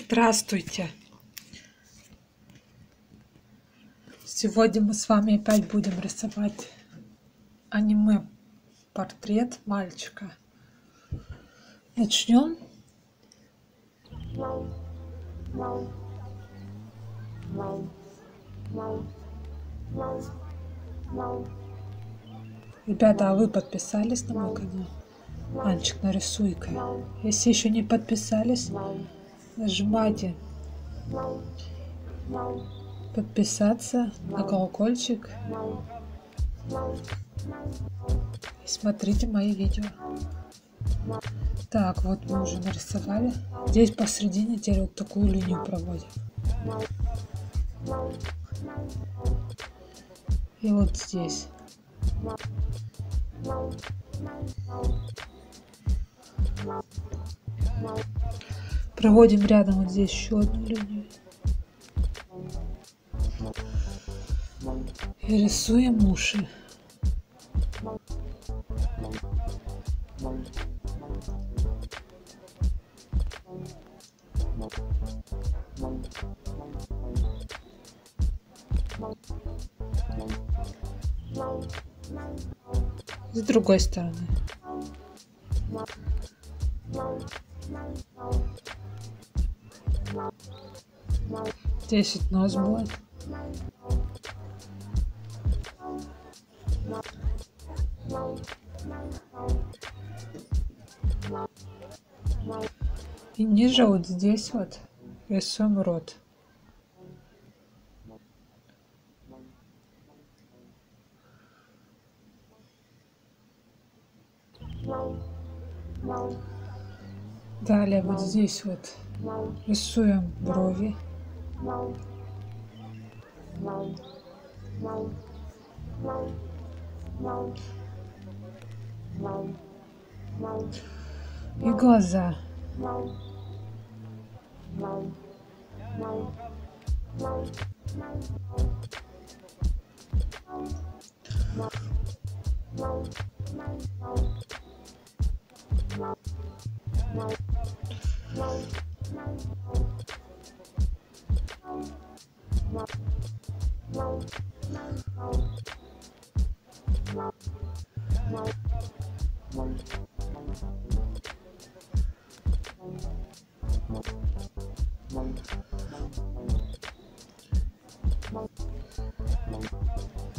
Здравствуйте! Сегодня мы с вами опять будем рисовать аниме портрет мальчика. Начнем. Ребята, а вы подписались на мой канал? Мальчик, нарисуй-ка. Если еще не подписались, нажимайте подписаться на колокольчик и смотрите мои видео. Так, вот мы уже нарисовали. Здесь посередине теперь вот такую линию проводим. И вот здесь. Проводим рядом вот здесь еще одну линию. И рисуем уши. С другой стороны. Десять нос будет. И ниже вот здесь вот рисуем рот. Далее вот здесь вот рисуем брови. И глаза.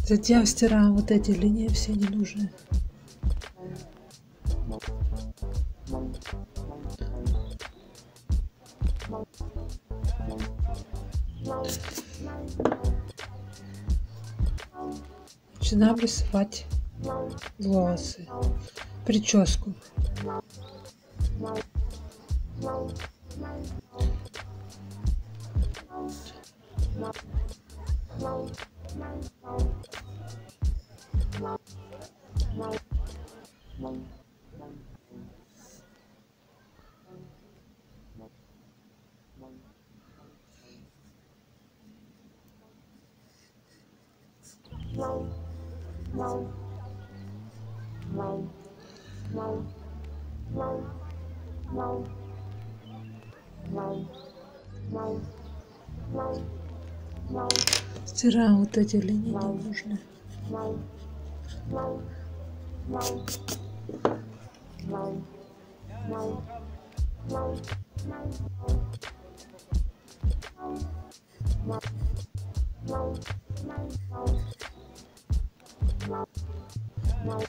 Затем стираем вот эти линии все ненужные. Начинаем рисовать волосы, прическу. Стираем вот эти линии Wow.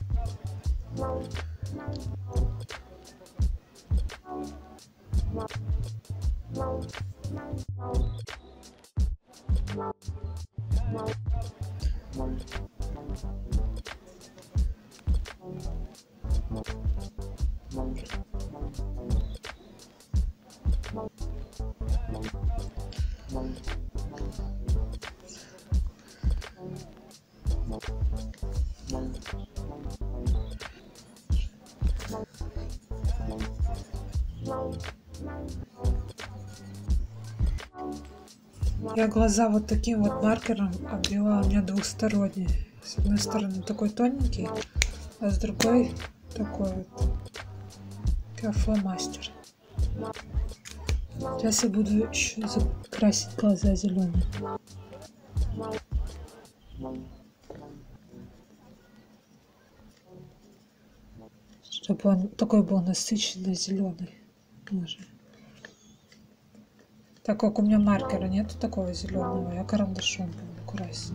Я глаза вот таким вот маркером обвела, у меня двухсторонний. С одной стороны такой тоненький, а с другой такой вот, как фломастер. Сейчас я буду еще закрасить глаза зеленым. Чтобы он такой был насыщенный зеленый. Тоже. Так как у меня маркера нет такого зеленого, я карандашом буду красить.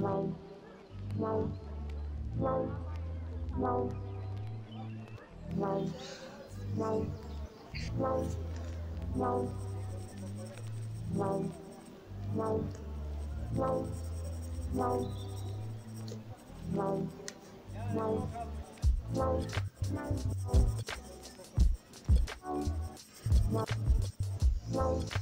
Thank